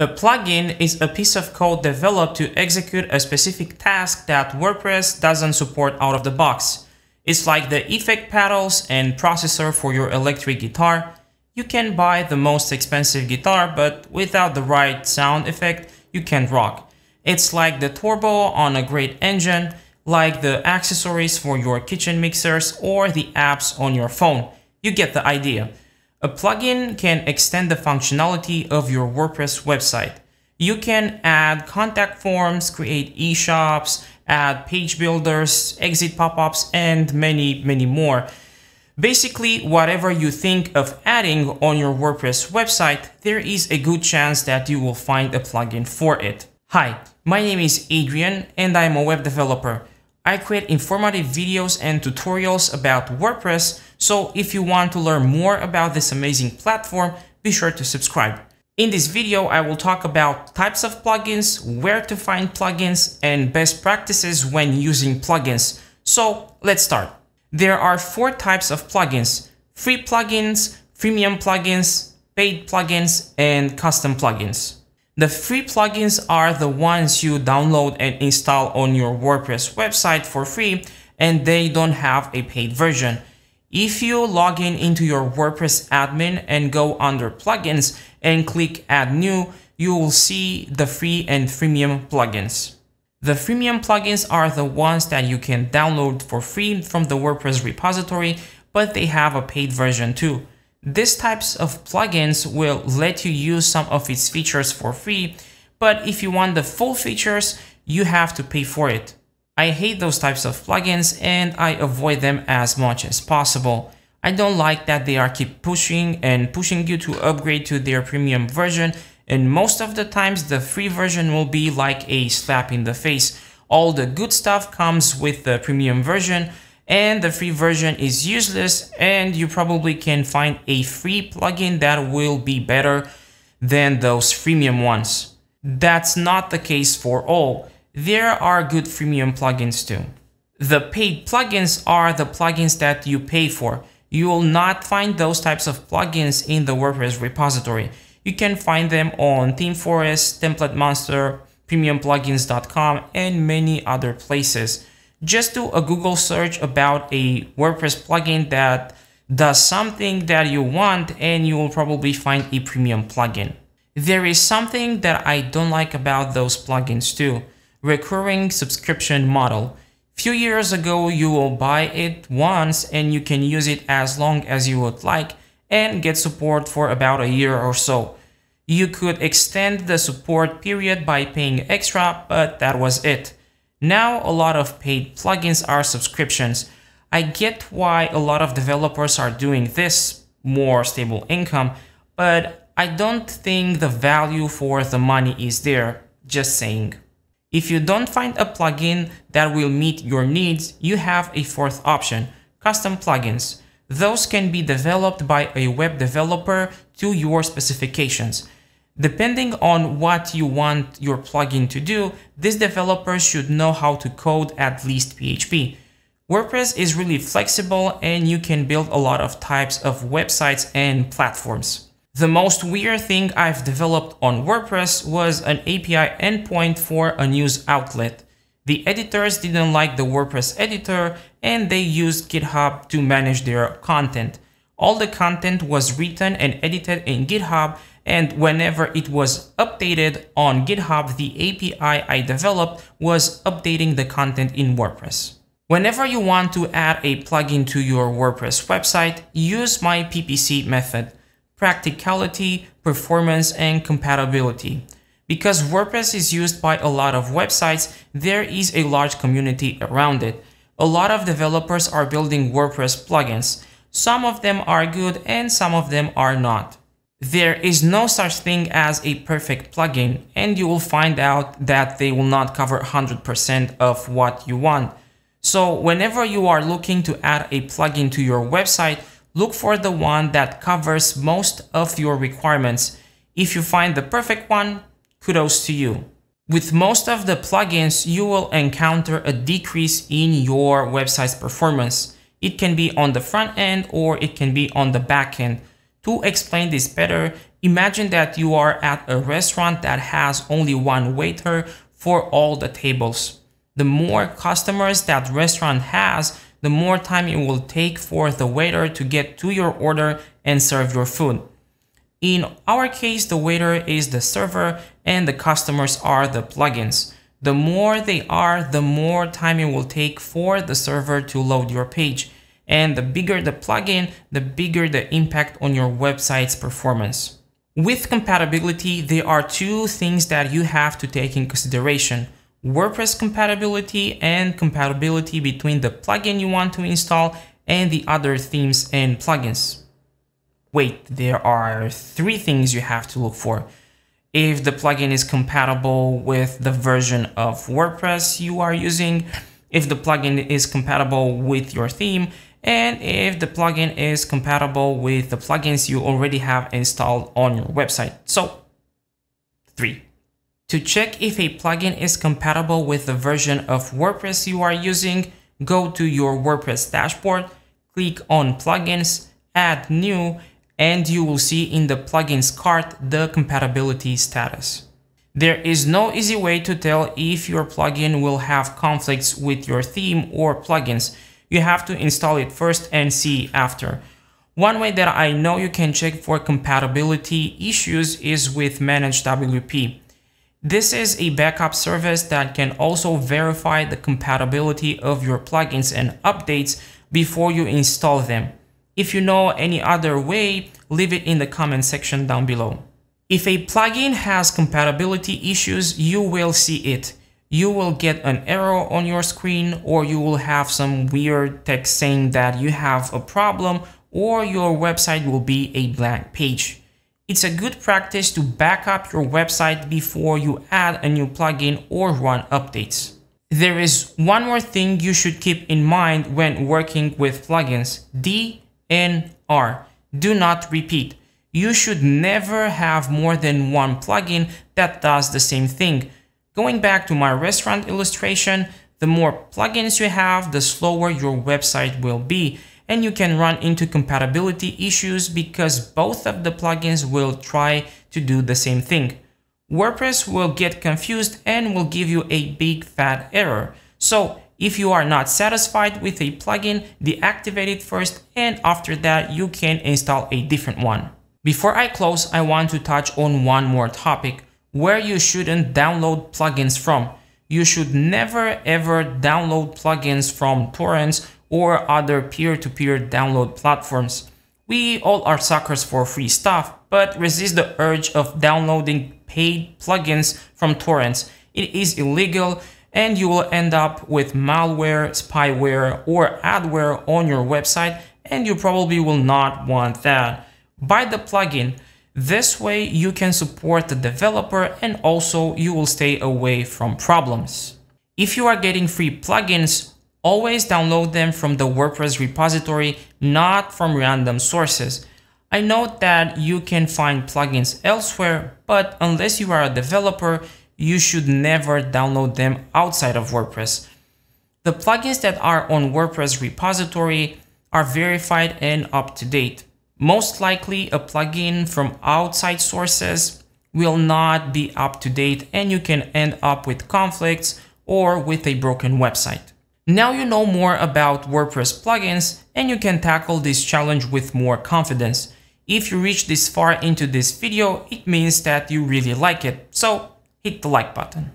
A plugin is a piece of code developed to execute a specific task that WordPress doesn't support out of the box. It's like the effect pedals and processor for your electric guitar. You can buy the most expensive guitar, but without the right sound effect, you can't rock. It's like the turbo on a great engine, like the accessories for your kitchen mixers or the apps on your phone. You get the idea. A plugin can extend the functionality of your WordPress website. You can add contact forms, create e-shops, add page builders, exit pop-ups, and many, many more. Basically, whatever you think of adding on your WordPress website, there is a good chance that you will find a plugin for it. Hi, my name is Adrian and I'm a web developer. I create informative videos and tutorials about WordPress, so if you want to learn more about this amazing platform, be sure to subscribe. In this video, I will talk about types of plugins, where to find plugins, and best practices when using plugins. So let's start. There are four types of plugins, free plugins, freemium plugins, paid plugins, and custom plugins. The free plugins are the ones you download and install on your WordPress website for free and they don't have a paid version. If you log in into your WordPress admin and go under plugins and click add new, you will see the free and freemium plugins. The freemium plugins are the ones that you can download for free from the WordPress repository, but they have a paid version too. These types of plugins will let you use some of its features for free, but if you want the full features, you have to pay for it. I hate those types of plugins and I avoid them as much as possible. I don't like that they are keep pushing and pushing you to upgrade to their premium version and most of the times the free version will be like a slap in the face. All the good stuff comes with the premium version, and the free version is useless and you probably can find a free plugin that will be better than those freemium ones. That's not the case for all. There are good freemium plugins too. The paid plugins are the plugins that you pay for. You will not find those types of plugins in the WordPress repository. You can find them on ThemeForest, Template Monster, PremiumPlugins.com, and many other places. Just do a Google search about a WordPress plugin that does something that you want and you will probably find a premium plugin. There is something that I don't like about those plugins too. Recurring subscription model. Few years ago, you will buy it once and you can use it as long as you would like and get support for about a year or so. You could extend the support period by paying extra, but that was it. Now a lot of paid plugins are subscriptions. I get why a lot of developers are doing this, more stable income, but I don't think the value for the money is there, just saying. If you don't find a plugin that will meet your needs, you have a fourth option, custom plugins. Those can be developed by a web developer to your specifications. Depending on what you want your plugin to do, this developer should know how to code at least PHP. WordPress is really flexible and you can build a lot of types of websites and platforms. The most weird thing I've developed on WordPress was an API endpoint for a news outlet. The editors didn't like the WordPress editor and they used GitHub to manage their content. All the content was written and edited in GitHub and whenever it was updated on GitHub, the API I developed was updating the content in WordPress. Whenever you want to add a plugin to your WordPress website, use my PPC method, practicality, performance, and compatibility. Because WordPress is used by a lot of websites, there is a large community around it. A lot of developers are building WordPress plugins. Some of them are good and some of them are not. There is no such thing as a perfect plugin and you will find out that they will not cover 100% of what you want. So whenever you are looking to add a plugin to your website, look for the one that covers most of your requirements. If you find the perfect one, kudos to you. With most of the plugins, you will encounter a decrease in your website's performance. It can be on the front end or it can be on the back end. To explain this better, Imagine that you are at a restaurant that has only one waiter for all the tables. The more customers that restaurant has, the more time it will take for the waiter to get to your order and serve your food. In our case, the waiter is the server and the customers are the plugins. The more they are, the more time it will take for the server to load your page. And the bigger the plugin, the bigger the impact on your website's performance. With compatibility, there are two things that you have to take in consideration. WordPress compatibility and compatibility between the plugin you want to install and the other themes and plugins. Wait, there are three things you have to look for. If the plugin is compatible with the version of WordPress you are using, if the plugin is compatible with your theme, and if the plugin is compatible with the plugins you already have installed on your website. So, three. To check if a plugin is compatible with the version of WordPress you are using, go to your WordPress dashboard, click on plugins, add new, and you will see in the plugins cart the compatibility status. There is no easy way to tell if your plugin will have conflicts with your theme or plugins. You have to install it first and see after. One way that I know you can check for compatibility issues is with ManageWP. This is a backup service that can also verify the compatibility of your plugins and updates before you install them. If you know any other way, leave it in the comment section down below. If a plugin has compatibility issues, you will see it. You will get an error on your screen or you will have some weird text saying that you have a problem or your website will be a blank page. It's a good practice to back up your website before you add a new plugin or run updates. There is one more thing you should keep in mind when working with plugins. DNR. Do not repeat. You should never have more than one plugin that does the same thing. Going back to my restaurant illustration, the more plugins you have, the slower your website will be and you can run into compatibility issues because both of the plugins will try to do the same thing. WordPress will get confused and will give you a big fat error. So if you are not satisfied with a plugin, deactivate it first and after that you can install a different one. Before I close, I want to touch on one more topic, where you shouldn't download plugins from. You should never ever download plugins from torrents or other peer-to-peer -peer download platforms. We all are suckers for free stuff, but resist the urge of downloading paid plugins from torrents. It is illegal and you will end up with malware, spyware, or adware on your website and you probably will not want that. Buy the plugin. This way you can support the developer and also you will stay away from problems. If you are getting free plugins, Always download them from the WordPress repository, not from random sources. I note that you can find plugins elsewhere, but unless you are a developer, you should never download them outside of WordPress. The plugins that are on WordPress repository are verified and up to date. Most likely a plugin from outside sources will not be up to date and you can end up with conflicts or with a broken website. Now you know more about WordPress plugins and you can tackle this challenge with more confidence. If you reach this far into this video, it means that you really like it, so hit the like button.